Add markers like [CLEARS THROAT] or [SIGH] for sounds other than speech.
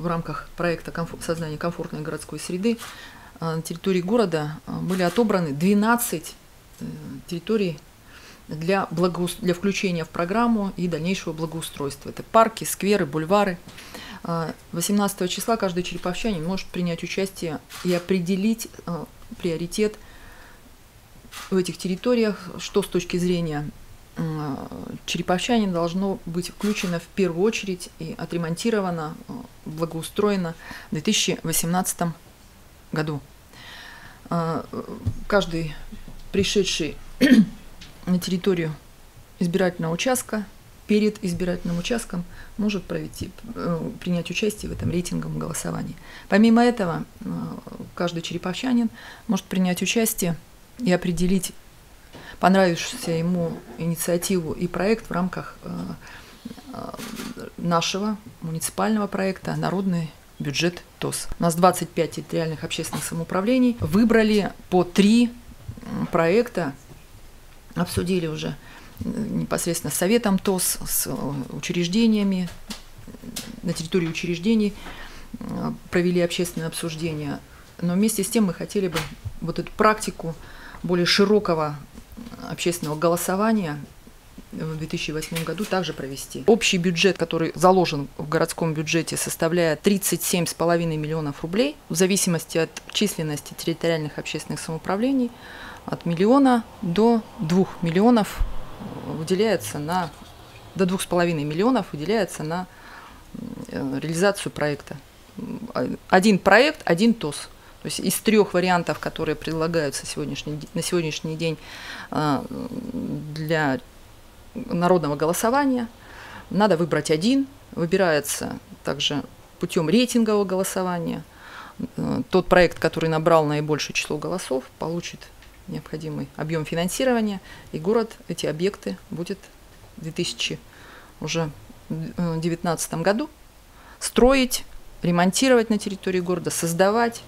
в рамках проекта создания комфортной городской среды на территории города были отобраны 12 территорий для, благоус... для включения в программу и дальнейшего благоустройства. Это парки, скверы, бульвары. 18 числа каждый череповчанин может принять участие и определить приоритет в этих территориях, что с точки зрения череповчанин должно быть включено в первую очередь и отремонтировано, благоустроено в 2018 году. Каждый пришедший [CLEARS THROAT] на территорию избирательного участка перед избирательным участком может провести, э, принять участие в этом рейтинговом голосовании. Помимо этого, э, каждый череповчанин может принять участие и определить понравившуюся ему инициативу и проект в рамках э, нашего муниципального проекта «Народный бюджет ТОС». У нас 25 территориальных общественных самоуправлений выбрали по три проекта, обсудили уже непосредственно с Советом ТОС, с э, учреждениями, на территории учреждений э, провели общественное обсуждение. Но вместе с тем мы хотели бы вот эту практику более широкого общественного голосования в 2008 году также провести. Общий бюджет, который заложен в городском бюджете, составляет 37,5 миллионов рублей в зависимости от численности территориальных общественных самоуправлений от миллиона до двух миллионов выделяется на до двух с половиной миллионов выделяется на э, реализацию проекта. Один проект, один ТОС. То есть из трех вариантов, которые предлагаются сегодняшний, на сегодняшний день э, для народного голосования, надо выбрать один. Выбирается также путем рейтингового голосования. Э, тот проект, который набрал наибольшее число голосов, получит необходимый объем финансирования, и город эти объекты будет в 2019 году строить, ремонтировать на территории города, создавать.